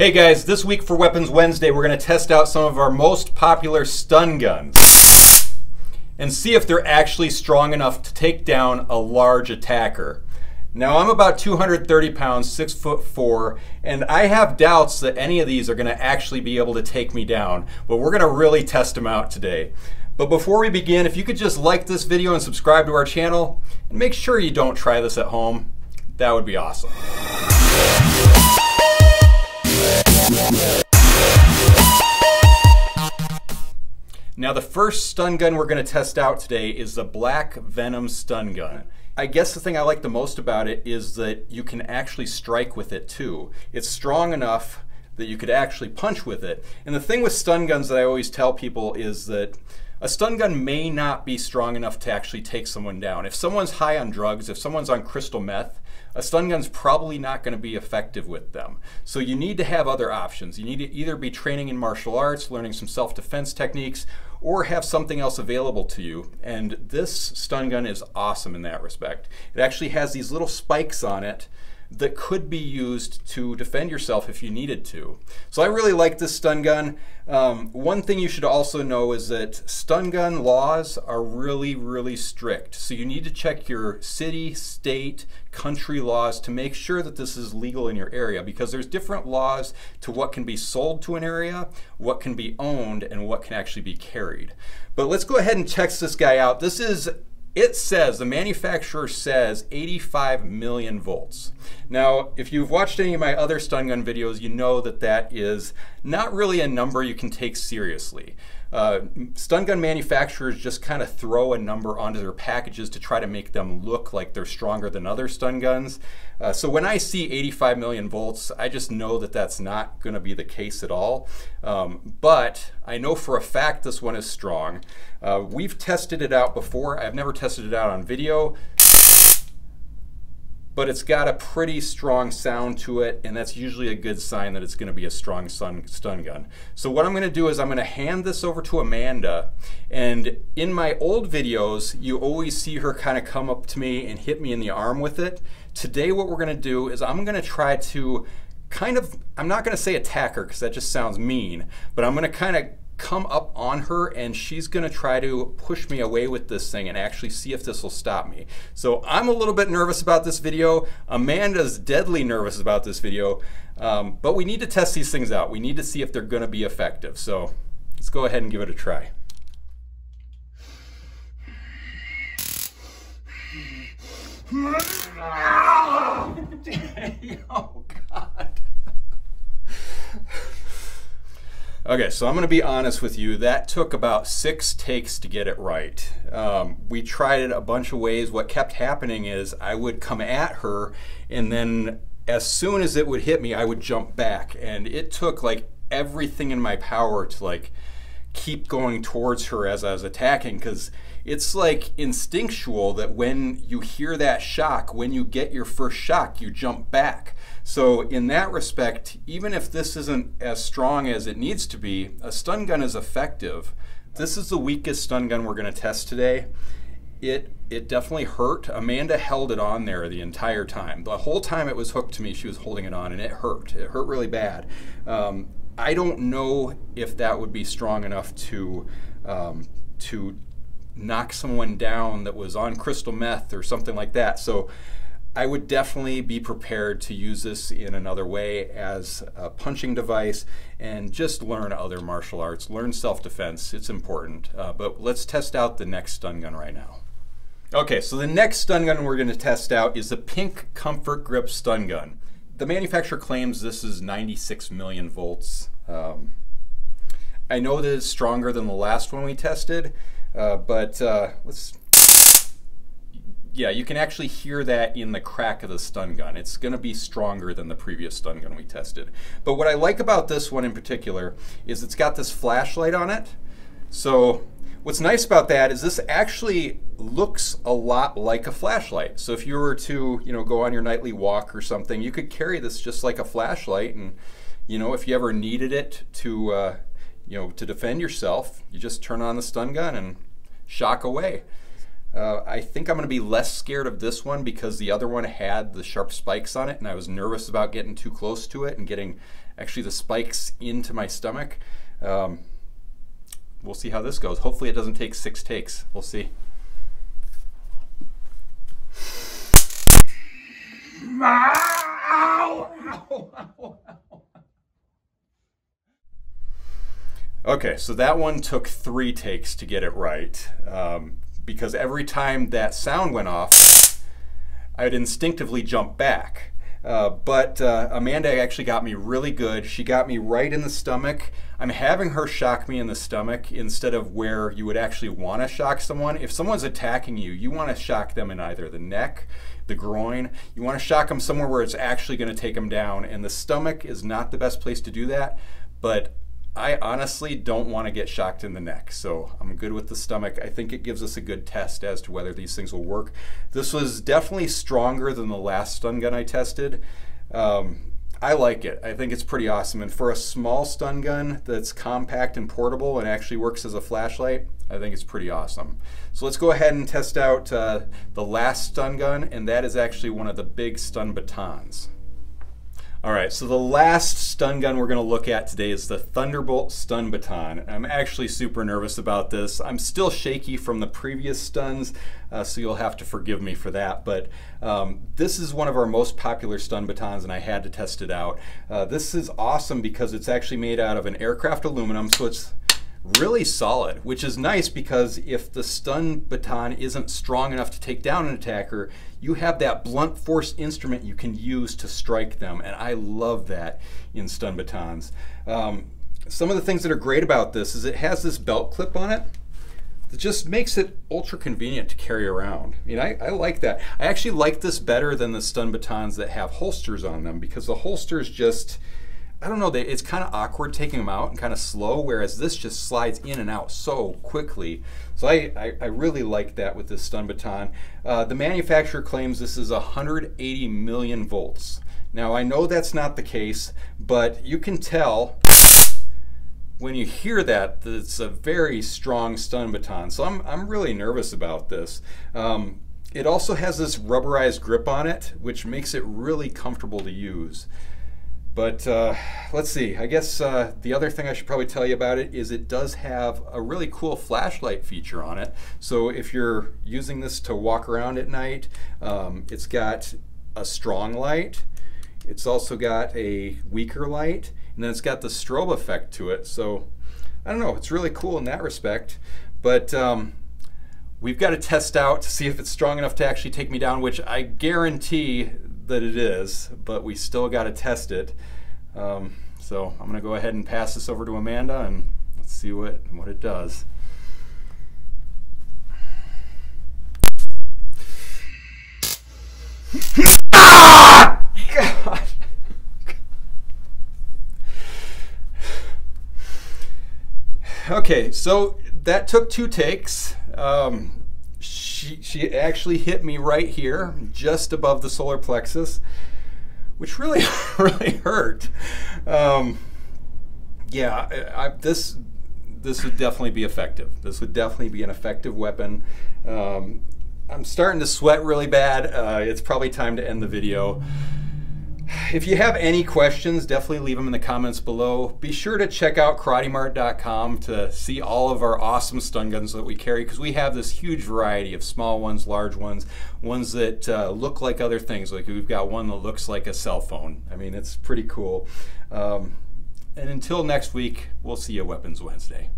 Hey guys, this week for Weapons Wednesday, we're going to test out some of our most popular stun guns and see if they're actually strong enough to take down a large attacker. Now, I'm about 230 pounds, 6 foot 4, and I have doubts that any of these are going to actually be able to take me down, but we're going to really test them out today. But before we begin, if you could just like this video and subscribe to our channel, and make sure you don't try this at home, that would be awesome. Now the first stun gun we're going to test out today is the Black Venom stun gun. I guess the thing I like the most about it is that you can actually strike with it too. It's strong enough that you could actually punch with it. And the thing with stun guns that I always tell people is that a stun gun may not be strong enough to actually take someone down. If someone's high on drugs, if someone's on crystal meth, a stun gun's probably not going to be effective with them. So you need to have other options. You need to either be training in martial arts, learning some self-defense techniques, or have something else available to you. And this stun gun is awesome in that respect. It actually has these little spikes on it that could be used to defend yourself if you needed to. So I really like this stun gun. Um, one thing you should also know is that stun gun laws are really, really strict. So you need to check your city, state, country laws to make sure that this is legal in your area because there's different laws to what can be sold to an area, what can be owned, and what can actually be carried. But let's go ahead and check this guy out. This is it says, the manufacturer says 85 million volts. Now, if you've watched any of my other stun gun videos, you know that that is not really a number you can take seriously. Uh, stun gun manufacturers just kind of throw a number onto their packages to try to make them look like they're stronger than other stun guns. Uh, so when I see 85 million volts, I just know that that's not going to be the case at all. Um, but I know for a fact this one is strong. Uh, we've tested it out before. I've never tested it out on video but it's got a pretty strong sound to it, and that's usually a good sign that it's going to be a strong stun, stun gun. So what I'm going to do is I'm going to hand this over to Amanda, and in my old videos, you always see her kind of come up to me and hit me in the arm with it. Today what we're going to do is I'm going to try to kind of, I'm not going to say attack her because that just sounds mean, but I'm going to kind of come up on her and she's going to try to push me away with this thing and actually see if this will stop me. So I'm a little bit nervous about this video. Amanda's deadly nervous about this video. Um, but we need to test these things out. We need to see if they're going to be effective. So let's go ahead and give it a try. oh, God. Okay, so I'm going to be honest with you. That took about six takes to get it right. Um, we tried it a bunch of ways. What kept happening is I would come at her, and then as soon as it would hit me, I would jump back. And it took like everything in my power to like keep going towards her as I was attacking because it's like instinctual that when you hear that shock, when you get your first shock, you jump back. So in that respect, even if this isn't as strong as it needs to be, a stun gun is effective. This is the weakest stun gun we're going to test today. It it definitely hurt. Amanda held it on there the entire time. The whole time it was hooked to me, she was holding it on, and it hurt. It hurt really bad. Um, I don't know if that would be strong enough to um, to knock someone down that was on crystal meth or something like that. So I would definitely be prepared to use this in another way as a punching device and just learn other martial arts, learn self-defense. It's important. Uh, but let's test out the next stun gun right now. Okay, so the next stun gun we're going to test out is the Pink Comfort Grip stun gun. The manufacturer claims this is 96 million volts. Um, I know that it's stronger than the last one we tested, uh, but uh, let's yeah, you can actually hear that in the crack of the stun gun. It's going to be stronger than the previous stun gun we tested. But what I like about this one in particular is it's got this flashlight on it. So what's nice about that is this actually looks a lot like a flashlight. So if you were to, you know, go on your nightly walk or something, you could carry this just like a flashlight and you know, if you ever needed it to uh, you know, to defend yourself, you just turn on the stun gun and shock away. Uh, I think I'm going to be less scared of this one because the other one had the sharp spikes on it, and I was nervous about getting too close to it and getting actually the spikes into my stomach. Um, we'll see how this goes. Hopefully, it doesn't take six takes. We'll see. Okay, so that one took three takes to get it right. Um, because every time that sound went off, I'd instinctively jump back. Uh, but uh, Amanda actually got me really good. She got me right in the stomach. I'm having her shock me in the stomach instead of where you would actually want to shock someone. If someone's attacking you, you want to shock them in either the neck, the groin. You want to shock them somewhere where it's actually going to take them down. And the stomach is not the best place to do that. But I honestly don't want to get shocked in the neck, so I'm good with the stomach. I think it gives us a good test as to whether these things will work. This was definitely stronger than the last stun gun I tested. Um, I like it. I think it's pretty awesome. And for a small stun gun that's compact and portable and actually works as a flashlight, I think it's pretty awesome. So let's go ahead and test out uh, the last stun gun, and that is actually one of the big stun batons. All right, so the last stun gun we're going to look at today is the Thunderbolt Stun Baton. I'm actually super nervous about this. I'm still shaky from the previous stuns, uh, so you'll have to forgive me for that. But um, this is one of our most popular stun batons, and I had to test it out. Uh, this is awesome because it's actually made out of an aircraft aluminum, so it's really solid, which is nice because if the stun baton isn't strong enough to take down an attacker, you have that blunt force instrument you can use to strike them, and I love that in stun batons. Um, some of the things that are great about this is it has this belt clip on it that just makes it ultra convenient to carry around. I mean, I, I, like that. I actually like this better than the stun batons that have holsters on them because the holsters just, I don't know, they, it's kind of awkward taking them out and kind of slow, whereas this just slides in and out so quickly. So I, I, I really like that with this stun baton. Uh, the manufacturer claims this is 180 million volts. Now I know that's not the case, but you can tell when you hear that, that it's a very strong stun baton. So I'm, I'm really nervous about this. Um, it also has this rubberized grip on it, which makes it really comfortable to use. But uh, let's see, I guess uh, the other thing I should probably tell you about it is it does have a really cool flashlight feature on it. So if you're using this to walk around at night, um, it's got a strong light, it's also got a weaker light, and then it's got the strobe effect to it. So I don't know, it's really cool in that respect. But um, we've got to test out to see if it's strong enough to actually take me down, which I guarantee that it is, but we still got to test it. Um, so I'm going to go ahead and pass this over to Amanda and let's see what, what it does. God. Okay, so that took two takes. Um, she, she actually hit me right here, just above the solar plexus, which really, really hurt. Um, yeah, I, I, this this would definitely be effective. This would definitely be an effective weapon. Um, I'm starting to sweat really bad. Uh, it's probably time to end the video. If you have any questions, definitely leave them in the comments below. Be sure to check out karatemart.com to see all of our awesome stun guns that we carry because we have this huge variety of small ones, large ones, ones that uh, look like other things. Like we've got one that looks like a cell phone. I mean, it's pretty cool. Um, and until next week, we'll see you Weapons Wednesday.